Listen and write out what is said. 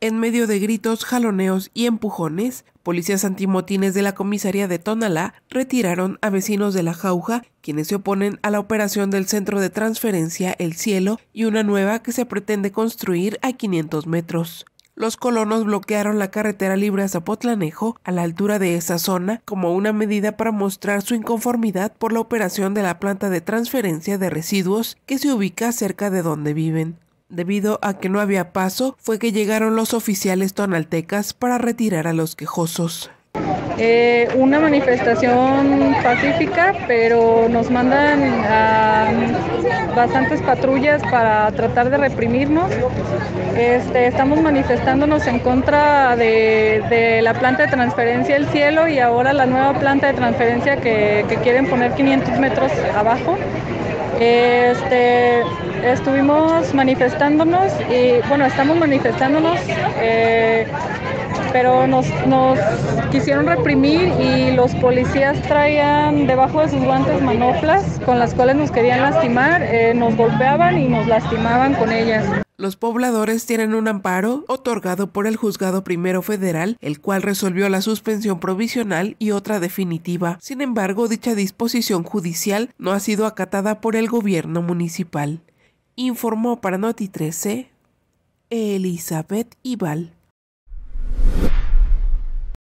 En medio de gritos, jaloneos y empujones, policías antimotines de la comisaría de Tonalá retiraron a vecinos de la Jauja, quienes se oponen a la operación del centro de transferencia El Cielo y una nueva que se pretende construir a 500 metros. Los colonos bloquearon la carretera libre a Zapotlanejo a la altura de esa zona como una medida para mostrar su inconformidad por la operación de la planta de transferencia de residuos que se ubica cerca de donde viven. Debido a que no había paso, fue que llegaron los oficiales tonaltecas para retirar a los quejosos. Eh, una manifestación pacífica, pero nos mandan a bastantes patrullas para tratar de reprimirnos. Este, estamos manifestándonos en contra de, la planta de transferencia El Cielo y ahora la nueva planta de transferencia que, quieren poner 500 metros abajo. Este, estuvimos manifestándonos y bueno, estamos manifestándonos, eh, pero nos, quisieron reprimir y los policías traían debajo de sus guantes manoplas con las cuales nos querían lastimar, eh, nos golpeaban y nos lastimaban con ellas. Los pobladores tienen un amparo otorgado por el Juzgado Primero Federal, el cual resolvió la suspensión provisional y otra definitiva. Sin embargo, dicha disposición judicial no ha sido acatada por el gobierno municipal informó para Noti 13 Elizabeth Ibal.